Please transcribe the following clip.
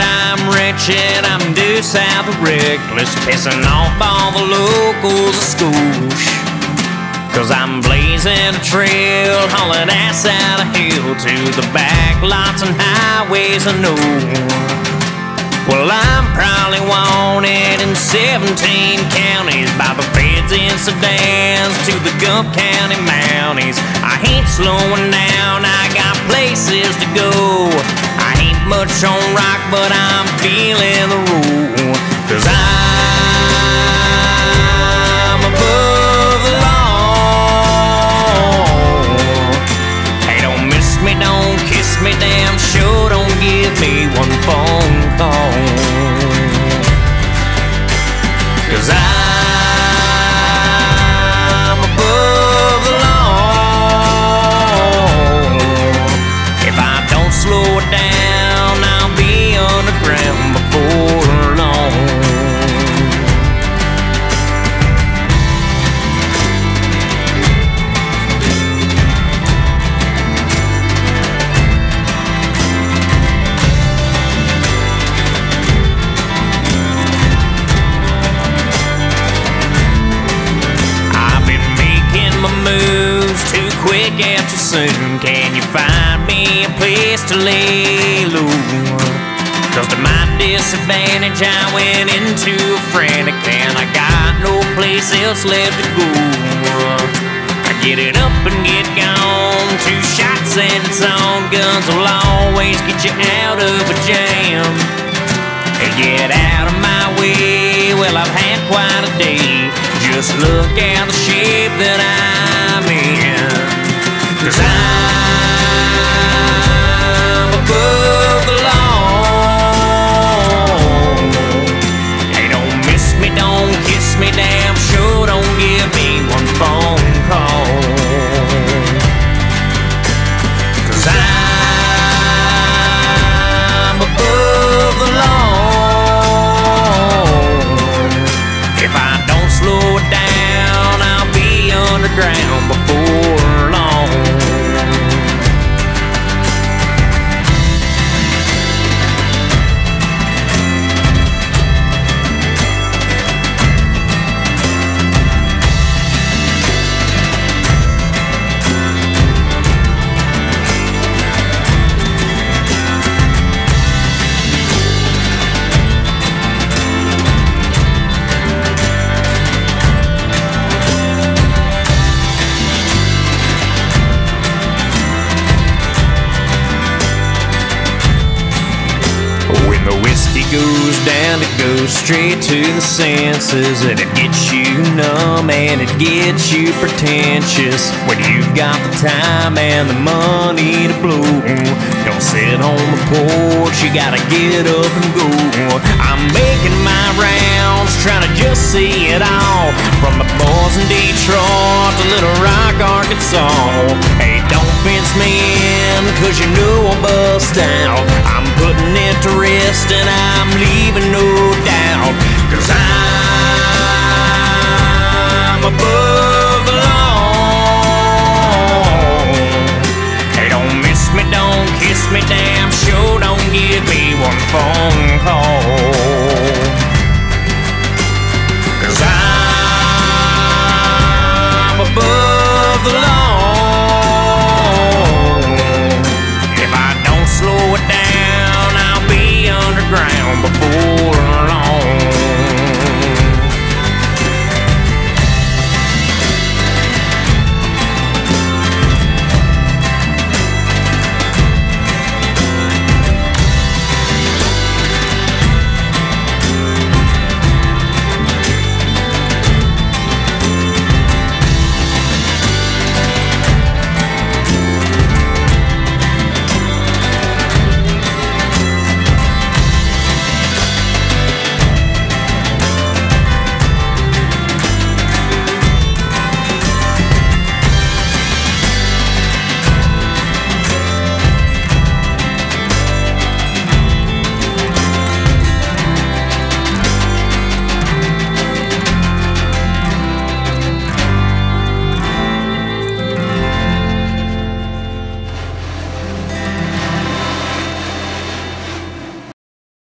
I'm wretched. I'm due south of reckless, pissing off all the locals of Scoosh. Cause I'm blazing a trail, hauling ass out of hell to the back lots and highways I know. Well, I'm probably wanted in 17 counties by the feds in sedans to the Gump County Mounties. I ain't slowing down, I got places to go. I much on rock, but I'm feeling the road. Cause I'm above the law. Hey, don't miss me, don't kiss me, damn sure don't give me one phone call. Cause I'm quick and too soon. Can you find me a place to lay low? Cause to my disadvantage, I went into a frantic and I got no place else left to go. I get it up and get gone. Two shots and it's on. Guns will always get you out of a jam. Hey, get out of my way. Well, I've had quite a day. Just look at the shape straight to the senses, and it gets you numb and it gets you pretentious. When you've got the time and the money to blow, don't sit on the porch, you gotta get up and go. I'm making my rounds, trying to just see it all. From the boys in Detroit to Little Rock, Arkansas. Hey, don't fence me in, cause you know I'll bust out. I'm putting it to rest and I'm leaving above alone. Hey, don't miss me, don't kiss me, damn sure don't give me one phone call.